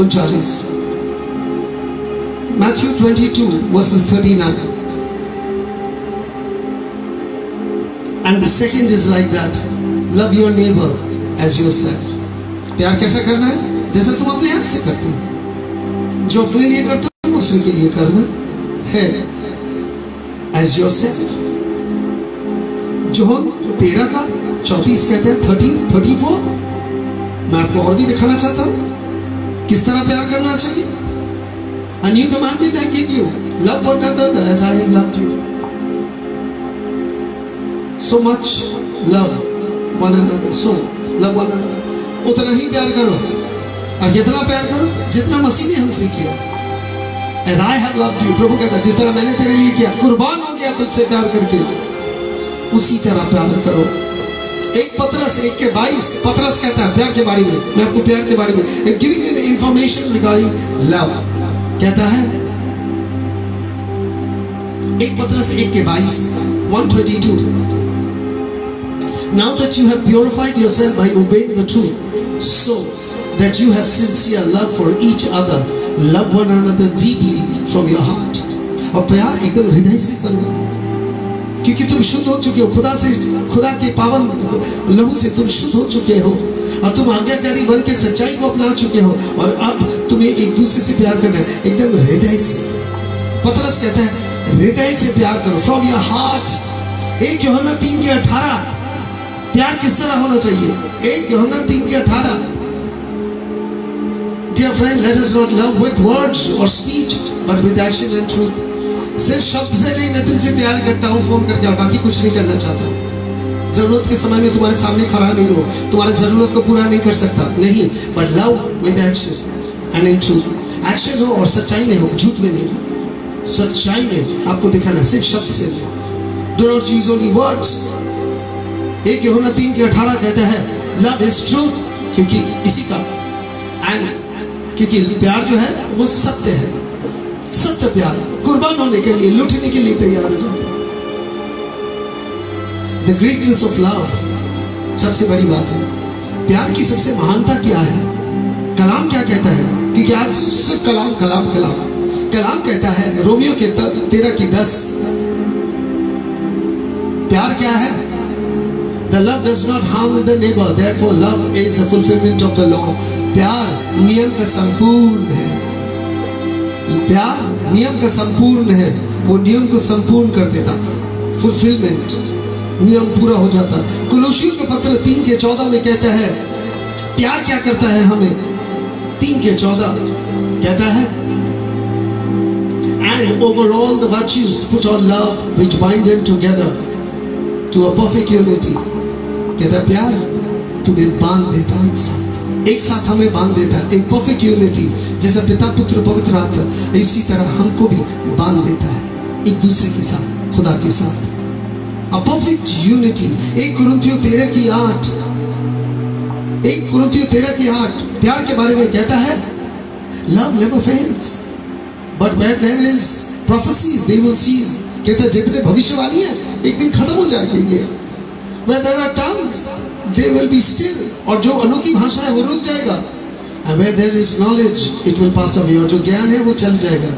उनचालीस। Matthew 22 verses 39 and the second is like that, love your neighbor as yourself प्यार कैसा करना है? जैसा तुम अपने आप से करते हो। जो अपने लिए करते हो उसी के लिए करना है। एज yourself जोहन तेरह का, चौतीस कहते हैं थर्टीन थर्टी फोर मैं आपको और भी दिखाना चाहता हूँ। किस तरह प्यार करना चाहिए? A new commandment I give you. Love one another as I have loved you. So much love one another. So love one another. उतना ही प्यार करो। और जितना प्यार करो जितना मसीह ने हमसे किया। As I have loved you, प्रभु कहता जिस तरह मैंने तेरे लिए किया कुर्बान हो गया तुझसे प्यार करके। उसी तरह प्यार करो। एक पत्रस एक के बाईस पत्रस कहता है प्यार के बारे में मैं आपको प्यार के बारे में giving you information regarding love कहता है एक पत्रस एक के बाईस 122 Now that you have purified yourself by obeying the truth, so that you have sincere love for each other, love one another deeply from your heart. और प्यार एकदम हृदय से करो क्योंकि तुम शुद्ध हो चुके हो। खुदा से खुदा के पावन लहू से तुम शुद्ध हो चुके हो। और तुम आज्ञाकारी बन के सच्चाई को अपना चुके हो। और अब तुम्हें एक दूसरे से प्यार करना है। एकदम हृदय से। पतरस कहता है हृदय से प्यार करो। फ्रॉम योर हार्ट एक योहन्ना तीन के अठारह। प्यार किस तरह होना चाहिए? एक योहन्ना तीन के अठारह। Dear friend, let us not love with words or speech, but with action and truth. सिर्फ़ शब्द से नहीं, मैं तुमसे प्यार करता हूँ, फ़ोन करके, और बाकी कुछ नहीं करना चाहता। ज़रूरत के समय में तुम्हारे सामने खड़ा नहीं हो तुम्हारी ज़रूरत को पूरा नहीं कर सकता। नहीं but love with action and in truth action हो और सच्चाई में हो, झूठ में नहीं। सच्चाई में आपको दिखाना सिर्फ़ शब्द से do not use only words एक यूहन्ना तीन के अठारह कहता है लव इज़ ट्रूथ क्योंकि इसी का एंड क्योंकि प्यार जो है, वो सत्य है। सत्य प्यार कुर्बान होने के लिए लुटने के लिए तैयार हो जाता है। द ग्रेटनेस ऑफ़ लव सबसे बड़ी बात है। प्यार की सबसे महानता क्या है? कलाम क्या कहता है? क्योंकि आज सिर्फ़ कलाम कलाम कलाम। कलाम कहता है रोमियो के तेरह की दस। प्यार क्या है? The love does not harm the neighbor. Therefore, love is the fulfillment of the law. प्यार नियम का संपूर्ण है। प्यार नियम का संपूर्ण है, वो नियम को संपूर्ण कर देता। फुलफिलमेंट नियम पूरा हो जाता। कुलोशियों के पत्र तीन के चौदह में कहता है, प्यार क्या करता है हमें? तीन के चौदह कहता है, and over all the virtues, put on love which bind them together to a perfect है, प्यार तुम्हें बाँध देता है एक साथ। एक साथ हमें बाँध देता है, एक परफेक्ट यूनिटी जैसा पिता पुत्र पवित्र आत्मा, इसी तरह हमको भी बाँध देता है, एक दूसरे के साथ, खुदा के साथ। परफेक्ट यूनिटी एक कुरुतियों तेरह की आठ, एक कुरुतियों तेरह की आठ, प्यार के बारे में कहता है love never fails but where there is prophecies they will cease कहता जितने भविष्यवाणी है, एक दिन खत्म हो जाएँगे ये। There are tongues, they will be still, और जो अनोखी भाषा है, वो रुक जाएगा। and where there is knowledge it will pass away और जो ज्ञान है वो चल जाएगा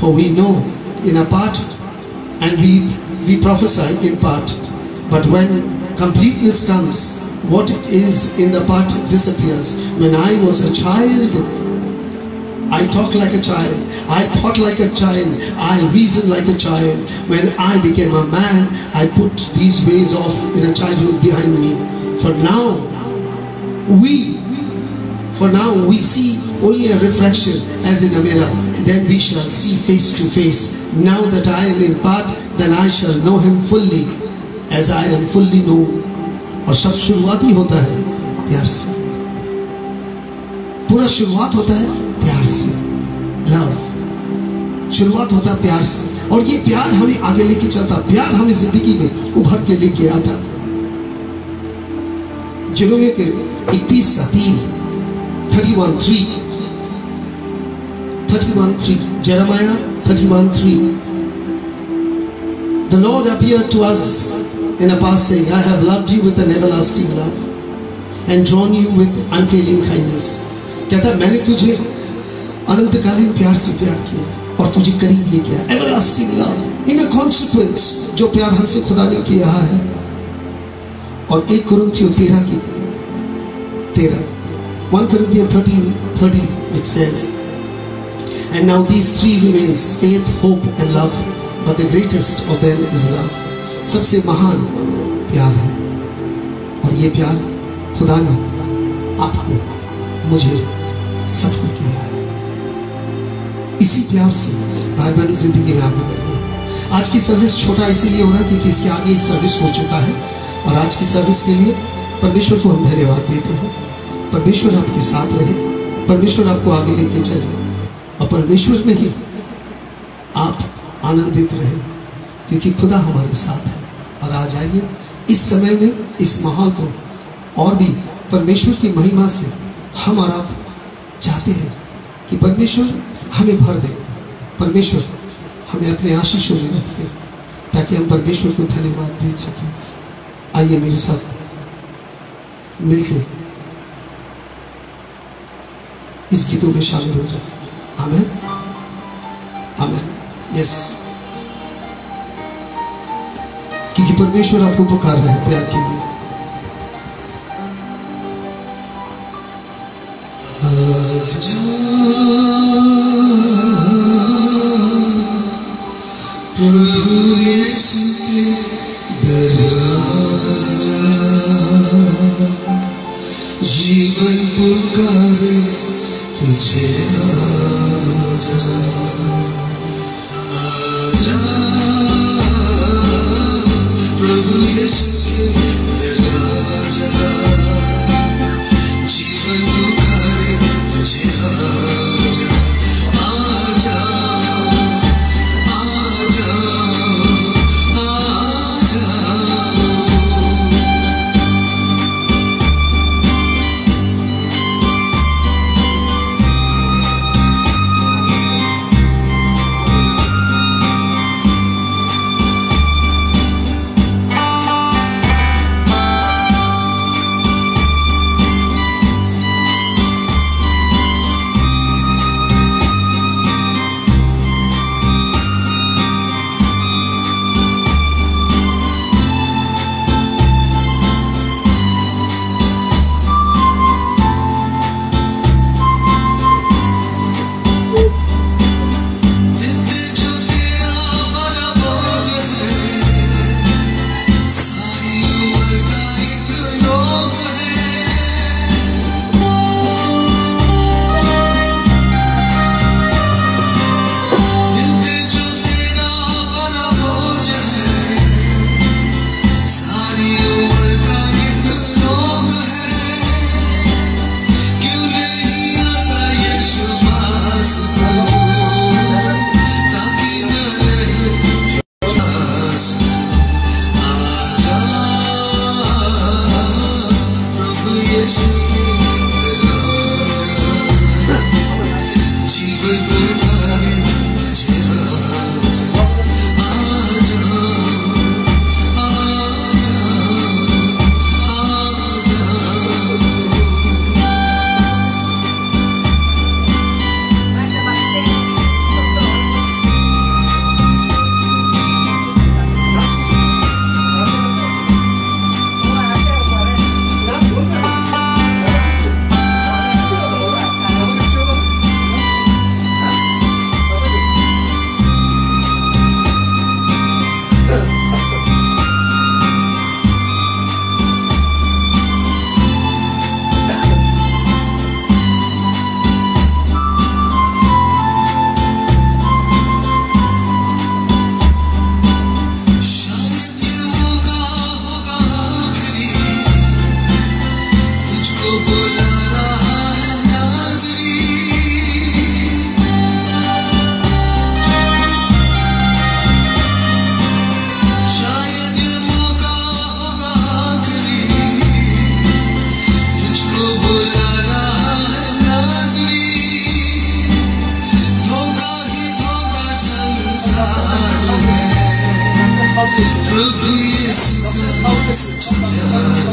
for we know in a part and we we prophesy in part but when completeness comes what it is in the part disappears when I was a child I talked like a child. I thought like a child. I reasoned like a child. When I became a man, I put these ways off in a childhood behind me. For now, we, for now, we see only a reflection as in a mirror. Then we shall see face to face. Now that I am in part, then I shall know him fully as I am fully known. और सब शुरुआत ही होता है प्यार से पूरा शुरुआत होता है प्यार से लव शुरुआत होता है प्यार से और ये प्यार हमें आगे लेके चलता प्यार हमें ज़िंदगी में उभर के लेके आता जिन्होंने के इक्कीस का तीन thirty one three thirty one three Jeremiah thirty one three The Lord appeared to us in a past saying, I have loved you with an everlasting love and drawn you with unfailing kindness. कहता मैंने तुझे अनंतकालीन प्यार से प्यार किया और तुझे करीब ले गया। एवरलास्टिंग लव इन कॉन्सिक्वेंस जो प्यार हमसे खुदा ने किया है। और एक कुरिन्थियों तेरह की तेरह one कुरिन्थियों thirteen thirty it says And now these three remains faith, hope, and love. But the greatest of them is love. सबसे महान प्यार है और ये प्यार खुदा ने आपको मुझे सबको किया है इसी प्यार से भाई बहनों ज़िंदगी में आगे बढ़िए आज की सर्विस छोटा इसीलिए हो रहा है क्योंकि इसके आगे एक सर्विस हो चुका है और आज की सर्विस के लिए परमेश्वर को हम धन्यवाद देते हैं परमेश्वर आपके साथ रहे, परमेश्वर आपको आगे लेके चले, और परमेश्वर में ही आप आनंदित रहे, क्योंकि खुदा हमारे साथ है। और आज आइए, इस समय में इस माहौल को और भी परमेश्वर की महिमा से हम और आप चाहते हैं कि परमेश्वर हमें भर दे, परमेश्वर हमें अपने आशीषों में रख दे, ताकि हम परमेश्वर को धन्यवाद दे सकें। आइए मेरे साथ मिलके इस गीतों में शामिल हो जाए। आमेन। आमेन। यस क्योंकि परमेश्वर आपको पुकार रहे हैं प्यार के लिए। जीवन पुकारे तुझे है प्रभु यीशु का सच प्यार